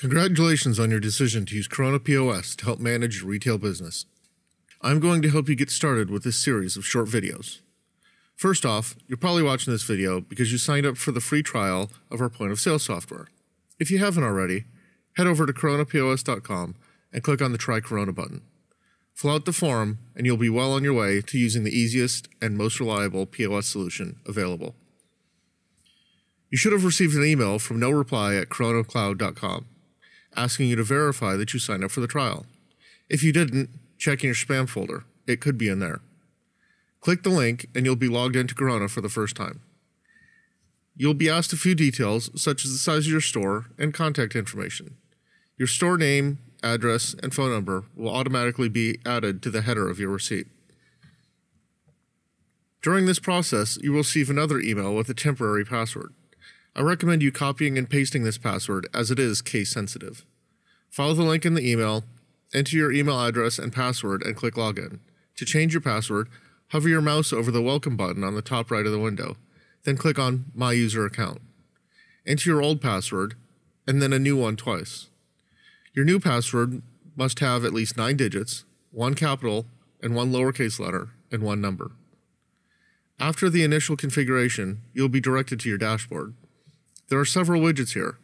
Congratulations on your decision to use Korona POS to help manage your retail business. I'm going to help you get started with this series of short videos. First off, you're probably watching this video because you signed up for the free trial of our point of sale software. If you haven't already, head over to koronapos.com and click on the Try Korona button. Fill out the form and you'll be well on your way to using the easiest and most reliable POS solution available. You should have received an email from no reply at koronacloud.com asking you to verify that you signed up for the trial. If you didn't, check in your spam folder. It could be in there. Click the link and you'll be logged into Korona for the first time. You'll be asked a few details, such as the size of your store and contact information. Your store name, address, and phone number will automatically be added to the header of your receipt. During this process, you will receive another email with a temporary password. I recommend you copying and pasting this password as it is case sensitive. Follow the link in the email, enter your email address and password, and click Login. To change your password, hover your mouse over the Welcome button on the top right of the window, then click on My User Account. Enter your old password, and then a new one twice. Your new password must have at least nine digits, one capital and one lowercase letter, and one number. After the initial configuration, you'll be directed to your dashboard. There are several widgets here,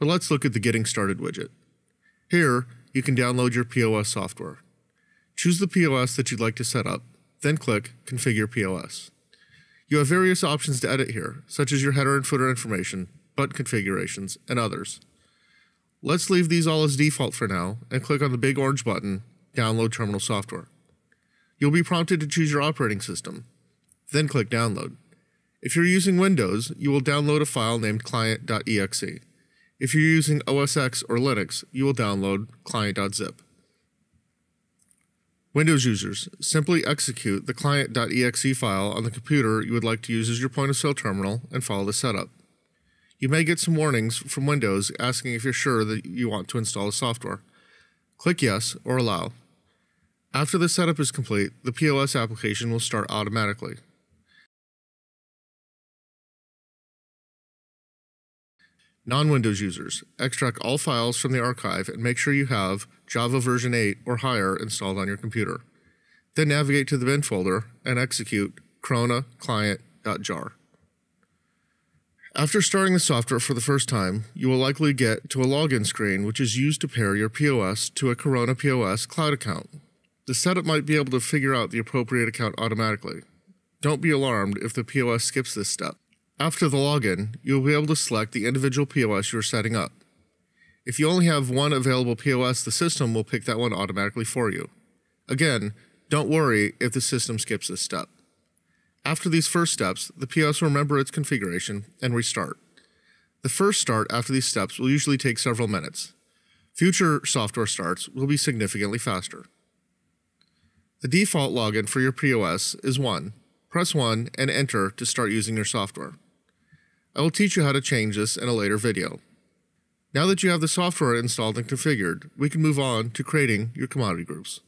but let's look at the Getting Started widget. Here, you can download your POS software. Choose the POS that you'd like to set up, then click Configure POS. You have various options to edit here, such as your header and footer information, button configurations, and others. Let's leave these all as default for now and click on the big orange button, Download Terminal Software. You'll be prompted to choose your operating system, then click Download. If you're using Windows, you will download a file named client.exe. If you're using OS X or Linux, you will download client.zip. Windows users, simply execute the client.exe file on the computer you would like to use as your point of sale terminal and follow the setup. You may get some warnings from Windows asking if you're sure that you want to install the software. Click Yes or Allow. After the setup is complete, the POS application will start automatically. Non-Windows users, extract all files from the archive and make sure you have Java version 8 or higher installed on your computer. Then navigate to the bin folder and execute korona client.jar. After starting the software for the first time, you will likely get to a login screen which is used to pair your POS to a Korona POS cloud account. The setup might be able to figure out the appropriate account automatically. Don't be alarmed if the POS skips this step. After the login, you will be able to select the individual POS you are setting up. If you only have one available POS, the system will pick that one automatically for you. Again, don't worry if the system skips this step. After these first steps, the POS will remember its configuration and restart. The first start after these steps will usually take several minutes. Future software starts will be significantly faster. The default login for your POS is 1. Press 1 and enter to start using your software. I will teach you how to change this in a later video. Now that you have the software installed and configured, we can move on to creating your commodity groups.